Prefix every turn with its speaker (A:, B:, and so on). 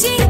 A: Tchim!